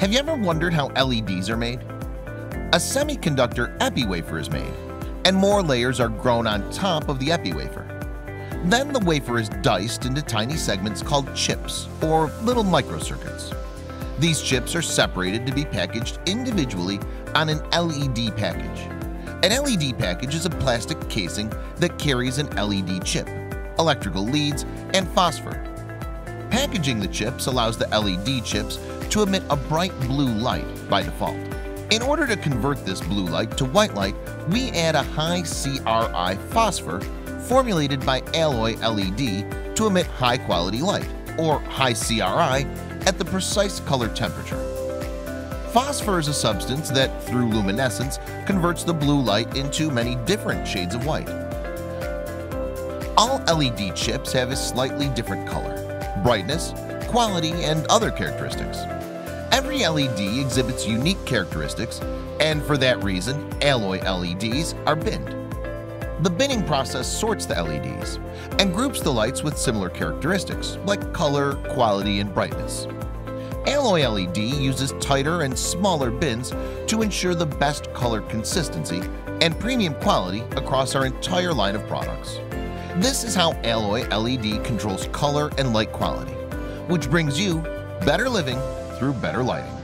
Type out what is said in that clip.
Have you ever wondered how LEDs are made? A semiconductor epi wafer is made, and more layers are grown on top of the epi wafer. Then the wafer is diced into tiny segments called chips or little microcircuits. These chips are separated to be packaged individually on an LED package. An LED package is a plastic casing that carries an LED chip, electrical leads, and phosphor. Packaging the chips allows the LED chips to emit a bright blue light by default. In order to convert this blue light to white light, we add a high CRI phosphor formulated by alloy LED to emit high-quality light, or high CRI, at the precise color temperature. Phosphor is a substance that, through luminescence, converts the blue light into many different shades of white. All LED chips have a slightly different color, brightness, quality, and other characteristics. Every LED exhibits unique characteristics, and for that reason, alloy LEDs are binned. The binning process sorts the LEDs and groups the lights with similar characteristics like color, quality, and brightness. Alloy LED uses tighter and smaller bins to ensure the best color consistency and premium quality across our entire line of products. This is how Alloy LED controls color and light quality, which brings you better living through better lighting.